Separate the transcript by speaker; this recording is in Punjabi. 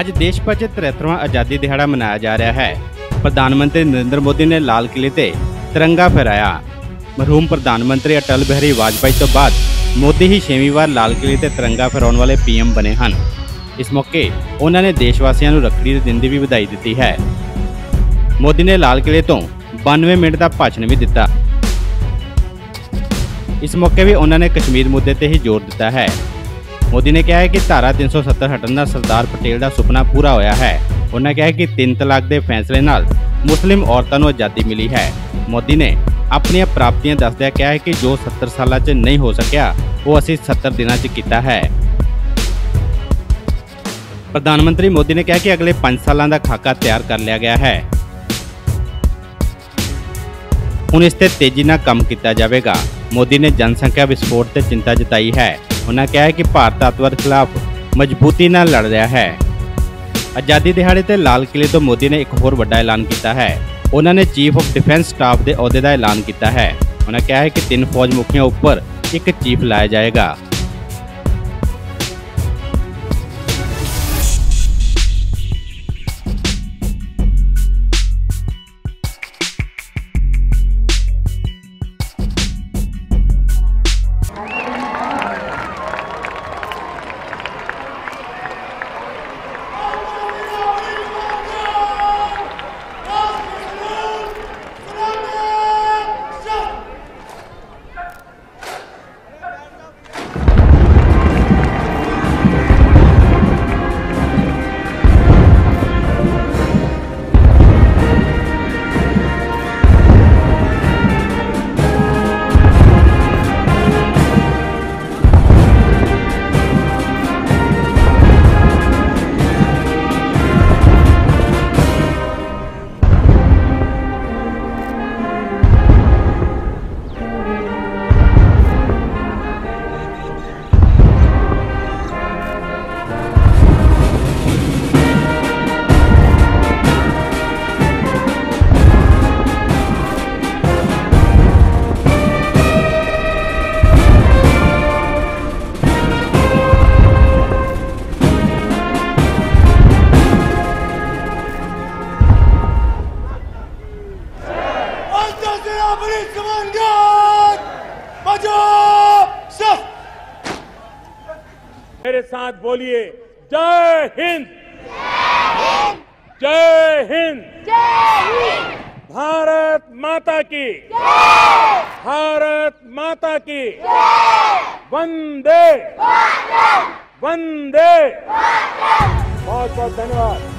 Speaker 1: ਅੱਜ ਦੇਸ਼ ਭਰ 'ਚ 73ਵਾਂ ਆਜ਼ਾਦੀ ਦਿਹਾੜਾ ਮਨਾਇਆ ਜਾ ਰਿਹਾ ਹੈ। ਪ੍ਰਧਾਨ ਮੰਤਰੀ ਨਰਿੰਦਰ ਮੋਦੀ ਨੇ ਲਾਲ ਕਿਲੇ ਤੇ ਤਿਰੰਗਾ ਫਹਿਰਾਇਆ। ਮਰਹੂਮ ਪ੍ਰਧਾਨ ਮੰਤਰੀ ਅਟਲ ਬਿਹਾਰੀ ਵਾਜਪਾਈ ਤੋਂ ਬਾਅਦ ਮੋਦੀ ਹੀ ਛੇਵੀਂ ਵਾਰ ਲਾਲ ਕਿਲੇ ਤੇ ਤਿਰੰਗਾ ਫਹਿਰਾਉਣ ਵਾਲੇ ਪੀਐਮ ਬਣੇ ਹਨ। ਇਸ ਮੌਕੇ ਉਹਨਾਂ ਨੇ ਦੇਸ਼ ਵਾਸੀਆਂ ਨੂੰ ਰੱਖੜੀ ਦੇ ਦਿਨ ਦੀ ਵੀ ਵਧਾਈ ਦਿੱਤੀ ਹੈ। ਮੋਦੀ ਨੇ ਲਾਲ ਕਿਲੇ ਤੋਂ 92 ਮਿੰਟ ਦਾ ਭਾਸ਼ਣ ਵੀ ਦਿੱਤਾ। ਇਸ ਮੌਕੇ ਵੀ ਉਹਨਾਂ ਨੇ ਕਸ਼ਮੀਰ ਮੁੱਦੇ ਤੇ ਹੀ ਜ਼ੋਰ ਦਿੱਤਾ ਹੈ। ਮੋਦੀ ਨੇ ਕਿਹਾ ਹੈ ਕਿ ਧਾਰਾ 370 ਹਟਣ ਨਾਲ ਸਰਦਾਰ ਪਟੇਲ ਦਾ ਸੁਪਨਾ ਪੂਰਾ ਹੋਇਆ ਹੈ। ਉਹਨਾਂ ਕਿਹਾ ਕਿ ਤਿੰਨ ਤਲਾਕ ਦੇ ਫੈਸਲੇ ਨਾਲ ਮੁਸਲਿਮ ਔਰਤਾਂ ਨੂੰ ਆਜ਼ਾਦੀ ਮਿਲੀ ਹੈ। ਮੋਦੀ ਨੇ ਆਪਣੀਆਂ ਪ੍ਰਾਪਤੀਆਂ ਦੱਸਦਿਆਂ ਕਿਹਾ ਹੈ ਕਿ ਜੋ 70 ਸਾਲਾਂ 'ਚ ਨਹੀਂ ਹੋ ਸਕਿਆ, ਉਹ ਅਸੀਂ 70 ਦਿਨਾਂ 'ਚ ਕੀਤਾ ਹੈ। ਪ੍ਰਧਾਨ ਮੰਤਰੀ ਮੋਦੀ ਨੇ ਕਿਹਾ ਕਿ ਅਗਲੇ 5 ਸਾਲਾਂ ਦਾ ਖਾਕਾ ਤਿਆਰ ਕਰ ਲਿਆ ਗਿਆ ਹੈ। ਹੁਣ ਇਸ ਤੇ ਤੇਜ਼ੀ ਨਾਲ ਕੰਮ ਕੀਤਾ ਜਾਵੇਗਾ। ਮੋਦੀ ਨੇ ਜਨਸੰਖਿਆ ਵਿਸਫੋਟ ਤੇ ਚਿੰਤਾ ਜਤਾਈ ਹੈ। ਉਹਨਾਂ ਕਿਹਾ ਕਿ ਭਾਰਤ ਅੱਤਵਾਦ ਖਿਲਾਫ ਮਜ਼ਬੂਤੀ ਨਾਲ ਲੜ ਰਿਹਾ ਹੈ। ਆਜ਼ਾਦੀ ਦਿਹਾੜੇ ਤੇ ਲਾਲ ਕਿਲੇ ਤੋਂ ਮੋਦੀ ਨੇ ਇੱਕ ਹੋਰ ਵੱਡਾ ਐਲਾਨ ਕੀਤਾ ਹੈ। ਉਹਨਾਂ ਨੇ ਚੀਫ ਆਫ ਡਿਫੈਂਸ ਸਟਾਫ ਦੇ ਅਹੁਦੇ ਦਾ ਐਲਾਨ ਕੀਤਾ ਹੈ। ਉਹਨਾਂ ਕਿਹਾ ਹੈ ਕਿ ਤਿੰਨ ਫੌਜ ਮੁਖੀਆਂ ਉੱਪਰ ਇੱਕ ਚੀਫ ਲਾਇਆ ਜਾਏਗਾ।
Speaker 2: मेरे साथ बोलिए, जय हिंद। जय हिंद। भारत माता की। भारत माता की। वंदे। वंदे। बहुत बहुत धन्यवाद।